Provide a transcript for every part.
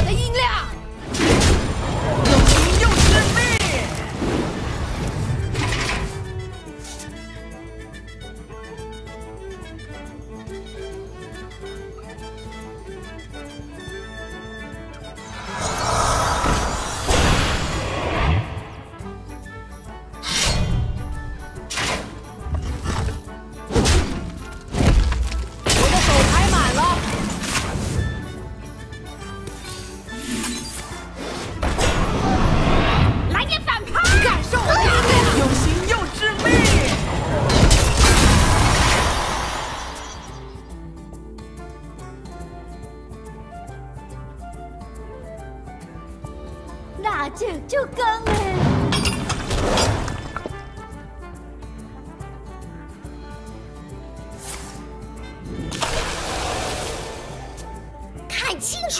我的音量。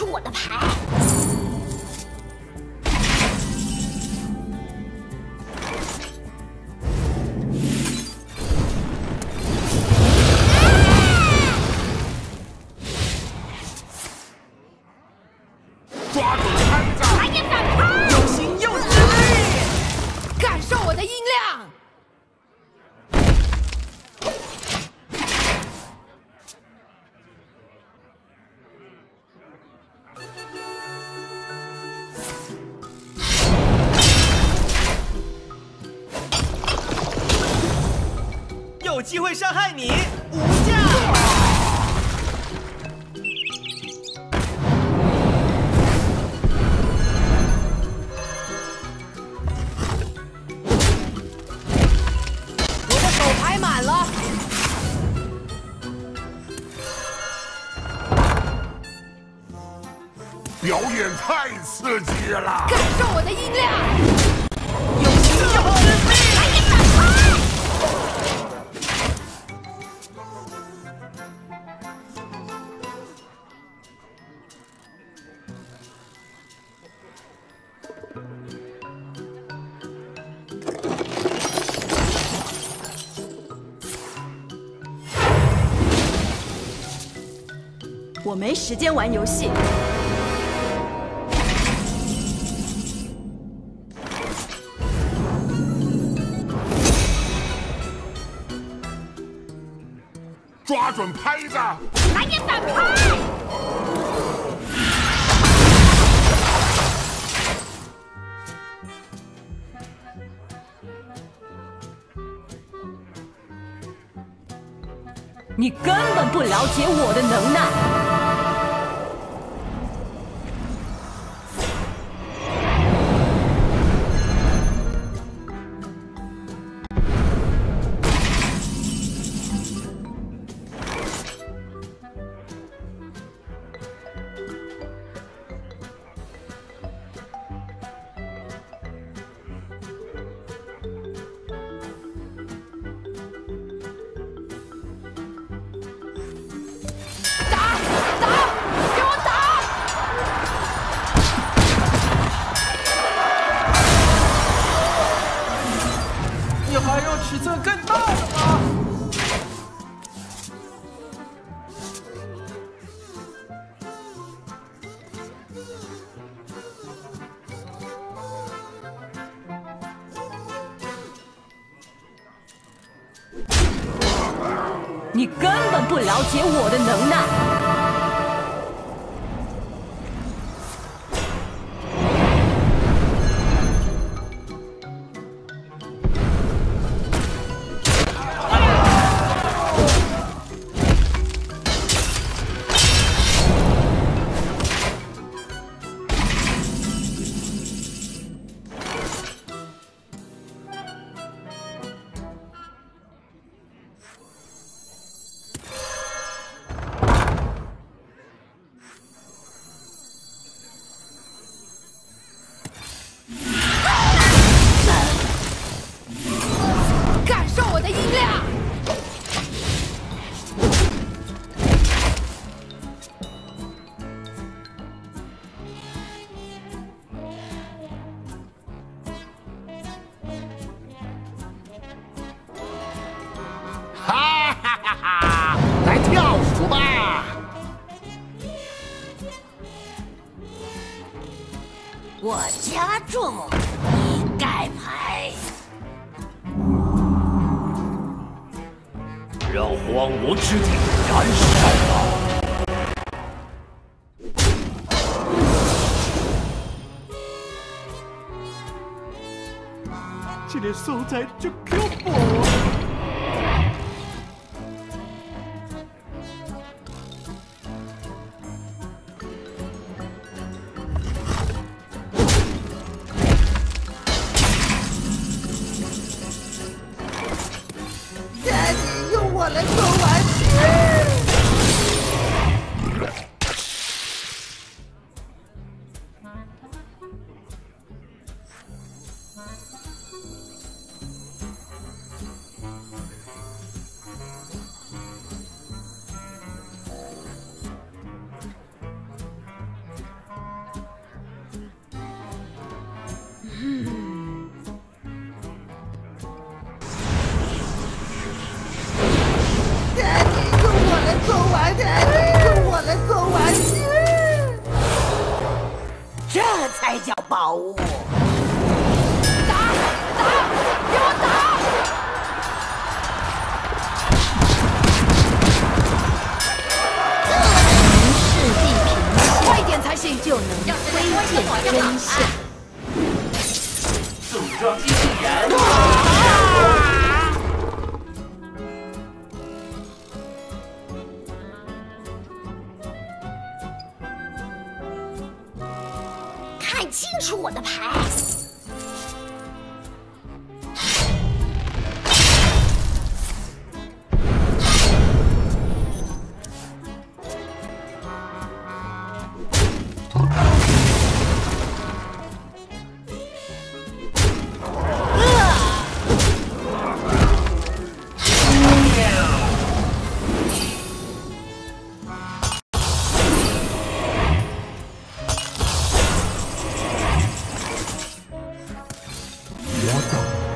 是我的牌。有机会伤害你，无价。我的手排满了，表演太刺激了！感受我的音量。有心有志气。我没时间玩游戏。抓准拍子！来点反拍！你根本不了解我的能耐。你根本不了解我的能耐。我加重，你盖牌。让荒芜之地燃烧吧！这个素材就恐怖。玩意这才叫宝物！打打，给我打！城市地平，快点才行，就能窥见真相。看清楚我的牌。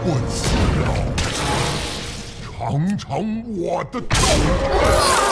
我等不及了，尝尝我的毒